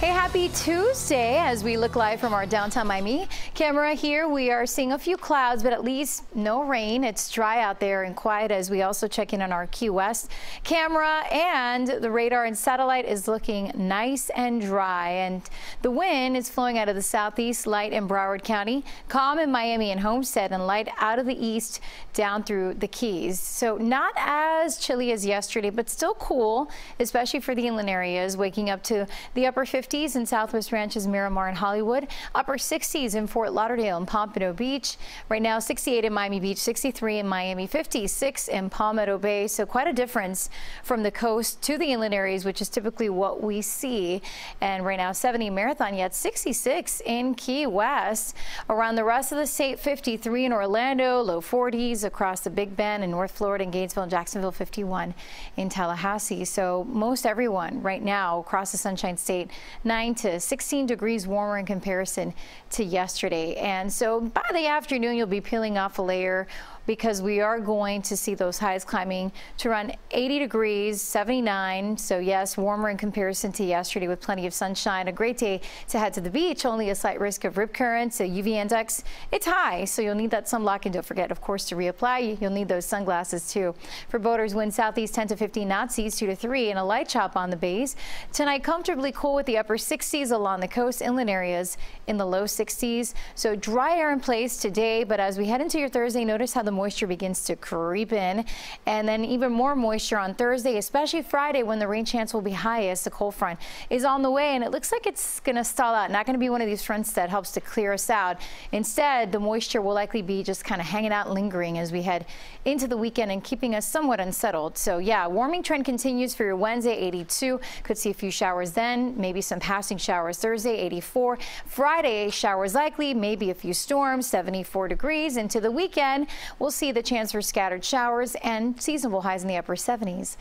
Hey, happy Tuesday as we look live from our downtown Miami camera here. We are seeing a few clouds, but at least no rain. It's dry out there and quiet as we also check in on our Key West camera and the radar and satellite is looking nice and dry. And the wind is flowing out of the southeast, light in Broward County, calm in Miami and Homestead, and light out of the east down through the Keys. So not as chilly as yesterday, but still cool, especially for the inland areas, waking up to the upper 50s 50s in Southwest Ranches, Miramar, and Hollywood. Upper 60s in Fort Lauderdale and Pompano Beach. Right now, 68 in Miami Beach, 63 in Miami, 56 in Palmetto Bay. So quite a difference from the coast to the inland areas, which is typically what we see. And right now, 70 Marathon yet 66 in Key West. Around the rest of the state, 53 in Orlando, low 40s across the Big Bend in North Florida and Gainesville and Jacksonville, 51 in Tallahassee. So most everyone right now across the Sunshine State 9 to 16 degrees warmer in comparison to yesterday. And so by the afternoon, you'll be peeling off a layer because we are going to see those highs climbing to around 80 degrees, 79. So yes, warmer in comparison to yesterday with plenty of sunshine. A great day to head to the beach. Only a slight risk of rip currents. UV index, it's high, so you'll need that sunblock. And don't forget, of course, to reapply. You'll need those sunglasses too. For boaters, wind southeast 10 to 15 knots, east 2 to 3, and a light chop on the bays. Tonight, comfortably cool with the upper 60s along the coast, inland areas in the low 60s. So dry air in place today, but as we head into your Thursday, notice how the moisture begins to creep in and then even more moisture on Thursday, especially Friday when the rain chance will be highest. The cold front is on the way and it looks like it's going to stall out. Not going to be one of these fronts that helps to clear us out. Instead, the moisture will likely be just kind of hanging out lingering as we head into the weekend and keeping us somewhat unsettled. So yeah, warming trend continues for your Wednesday 82. Could see a few showers then, maybe some passing showers Thursday 84. Friday showers likely, maybe a few storms 74 degrees into the weekend. We'll see the chance for scattered showers and seasonable highs in the upper 70s.